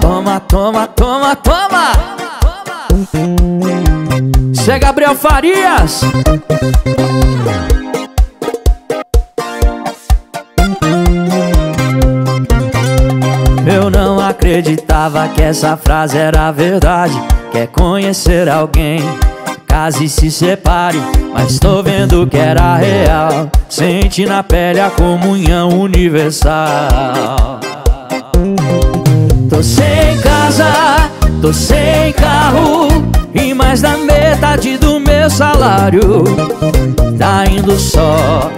Toma, toma, toma, toma. É Gabriel Farias. Eu não acreditava que essa frase era verdade. Quer conhecer alguém, case se separe. Mas tô vendo que era real. Sente na pele a comunhão universal tô sem carro E mais da metade do meu salário. Tá indo só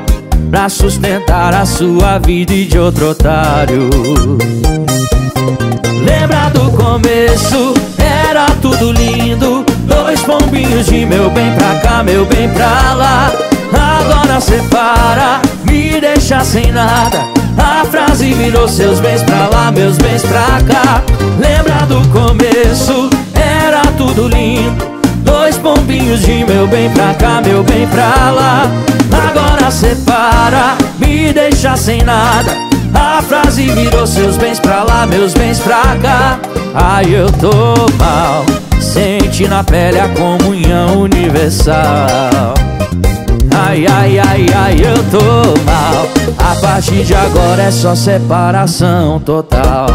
Pra sustentar a sua vida e de outro otário. Lembra do começo, era tudo lindo. Dois pombinhos de meu bem pra cá, meu bem pra lá. Agora separa, me deixa sem nada virou seus bens pra lá, meus bens pra cá. Lembra do começo, era tudo lindo. Dois pombinhos de meu bem pra cá, meu bem pra lá. Agora separa, me deixa sem nada. A frase virou seus bens pra lá, meus bens pra cá. Ai, eu tô mal. Sente na pele a comunhão universal. Ai, ai, ai, ai, eu tô mal A partir de agora é só separação total.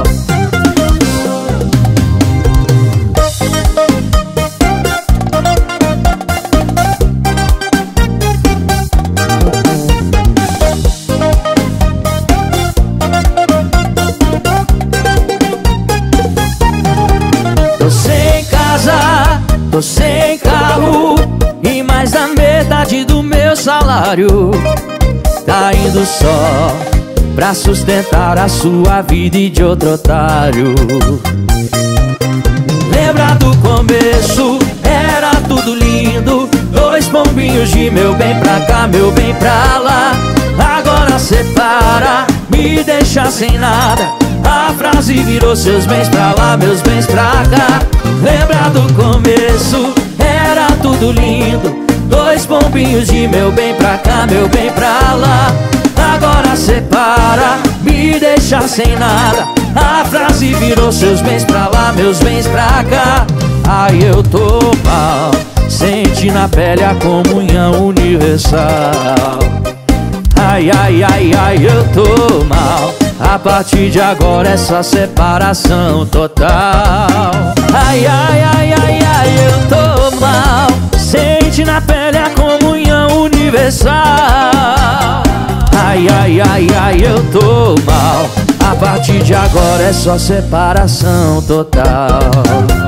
Tô sem casa, tô sem carro E mais da metade do meu salário Tá indo só pra sustentar a sua vida e de outro otário. Lembra do começo, era tudo lindo. Dois pombinhos de meu bem pra cá, meu bem pra lá. Agora separa, me deixa sem nada. A frase virou seus bens pra lá, meus bens pra cá. Lembra do começo, era tudo lindo. Dois pombinhos de meu bem pra cá, meu bem pra lá separa, me deixa sem nada. A frase virou seus bens pra lá, meus bens pra cá. Ai, eu tô mal Sente na pele a comunhão universal. Ai, ai, ai, ai, eu tô mal. A partir de agora só separação total. Ai, ai, Ai, ai, ai, ai, eu tô mal. A partir de agora é só separação total